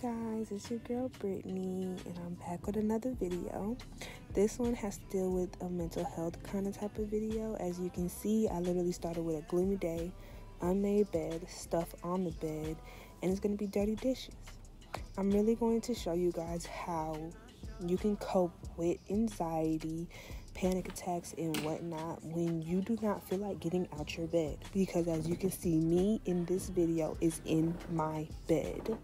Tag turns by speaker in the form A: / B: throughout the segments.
A: guys, it's your girl Britney, and I'm back with another video. This one has to deal with a mental health kind of type of video. As you can see, I literally started with a gloomy day, unmade bed, stuff on the bed, and it's to be dirty dishes. I'm really going to show you guys how you can cope with anxiety, panic attacks, and whatnot when you do not feel like getting out your bed. Because as you can see, me in this video is in my bed.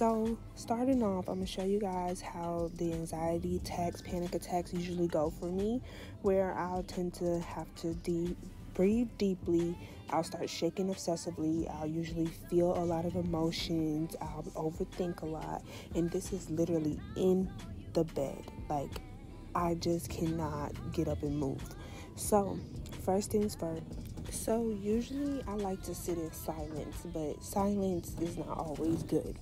A: So, starting off, I'm gonna show you guys how the anxiety attacks, panic attacks usually go for me, where I'll tend to have to de- breathe deeply. I'll start shaking obsessively. I'll usually feel a lot of emotions. I'll overthink a lot. And this is literally in the bed. Like, I just cannot get up and move. So, first things first. So, usually I like to sit in silence, but silence is not always good.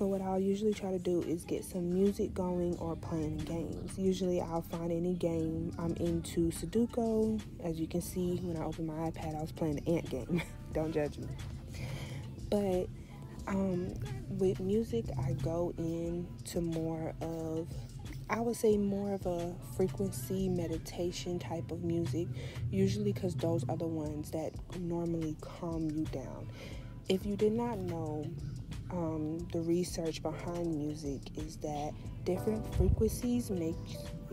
A: So what I'll usually try to do is get some music going or playing games. Usually I'll find any game. I'm into Sudoku. As you can see, when I open my iPad, I was playing the ant game. Don't judge me. But um, with music, I go into more of, I would say more of a frequency meditation type of music, usually because those are the ones that normally calm you down. If you did not know, um, the research behind music is that different frequencies make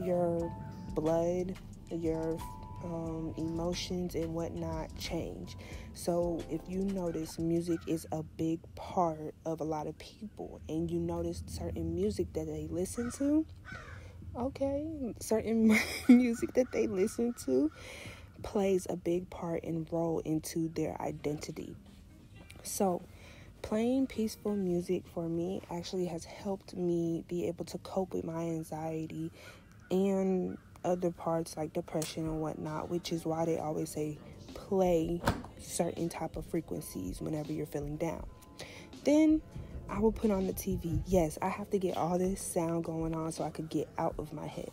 A: your blood, your um, emotions, and whatnot change. So, if you notice, music is a big part of a lot of people, and you notice certain music that they listen to, okay, certain music that they listen to plays a big part and role into their identity. So, playing peaceful music for me actually has helped me be able to cope with my anxiety and other parts like depression and whatnot which is why they always say play certain type of frequencies whenever you're feeling down. Then i will put on the tv yes i have to get all this sound going on so i could get out of my head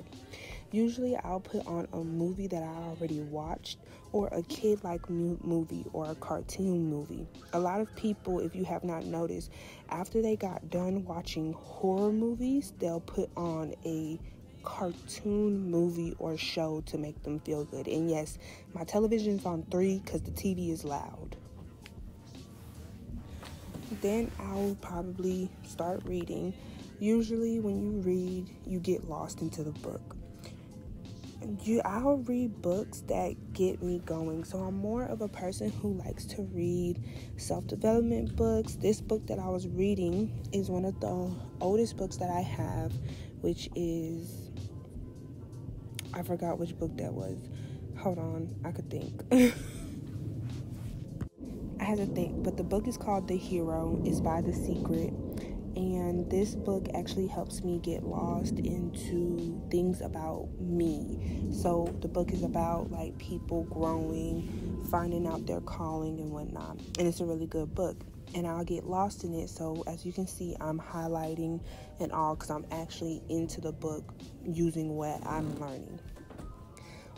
A: Usually, I'll put on a movie that I already watched, or a kid like movie, or a cartoon movie. A lot of people, if you have not noticed, after they got done watching horror movies, they'll put on a cartoon movie or show to make them feel good. And yes, my television's on three because the TV is loud. Then I'll probably start reading. Usually, when you read, you get lost into the book you I'll read books that get me going. So I'm more of a person who likes to read self-development books. This book that I was reading is one of the oldest books that I have, which is I forgot which book that was. Hold on, I could think. I had to think, but the book is called The Hero. It's by The Secret and this book actually helps me get lost into things about me. So the book is about like people growing, finding out their calling and whatnot. And it's a really good book. And I'll get lost in it. So as you can see, I'm highlighting and all because I'm actually into the book using what I'm learning.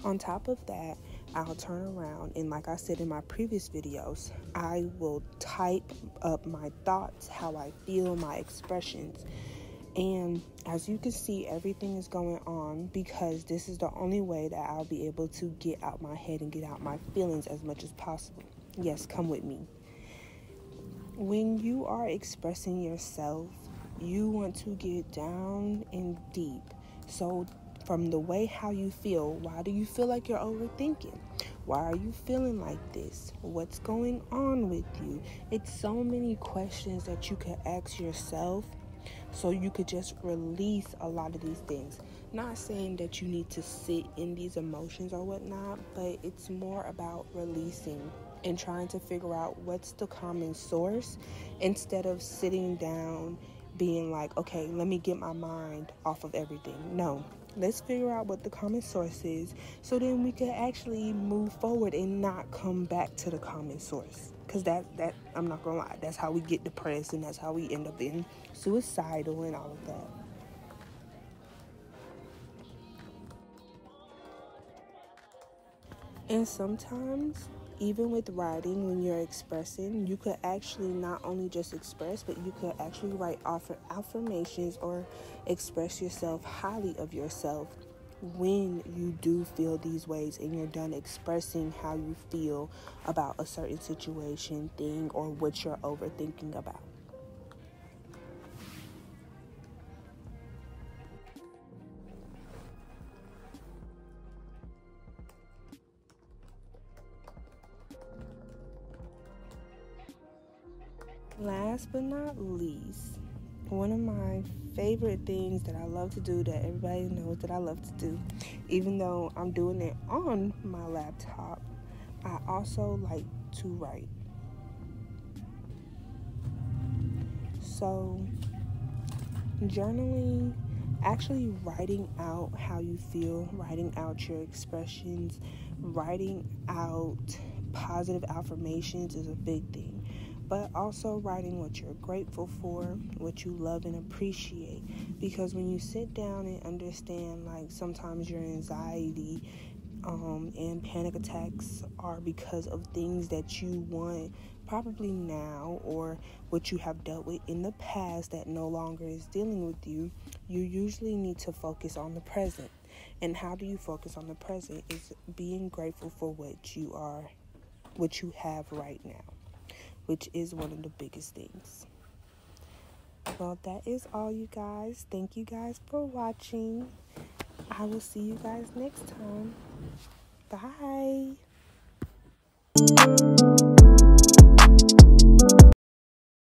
A: On top of that, I'll turn around and like I said in my previous videos, I will type up my thoughts, how I feel, my expressions. And as you can see, everything is going on because this is the only way that I'll be able to get out my head and get out my feelings as much as possible. Yes, come with me. When you are expressing yourself, you want to get down and deep. So from the way how you feel. Why do you feel like you're overthinking? Why are you feeling like this? What's going on with you? It's so many questions that you could ask yourself so you could just release a lot of these things. Not saying that you need to sit in these emotions or whatnot, but it's more about releasing and trying to figure out what's the common source instead of sitting down being like, okay, let me get my mind off of everything. No, let's figure out what the common source is so then we can actually move forward and not come back to the common source. Because that that i'm not gonna lie that's how we get depressed and that's how we end up in suicidal and all of that. And sometimes even with writing, when you're expressing, you could actually not only just express, but you could actually write affirmations or express yourself highly of yourself when you do feel these ways and you're done expressing how you feel about a certain situation, thing, or what you're overthinking about. Last but not least, one of my favorite things that I love to do that everybody knows that I love to do, even though I'm doing it on my laptop, I also like to write. So, journaling, actually writing out how you feel, writing out your expressions, writing out positive affirmations is a big thing but also writing what you're grateful for, what you love and appreciate. Because when you sit down and understand, like sometimes your anxiety um, and panic attacks are because of things that you want probably now or what you have dealt with in the past that no longer is dealing with you, you usually need to focus on the present. And how do you focus on the present? Is being grateful for what you are, what you have right now which is one of the biggest things. Well, that is all, you guys. Thank you guys for watching. I will see you guys next time. Bye.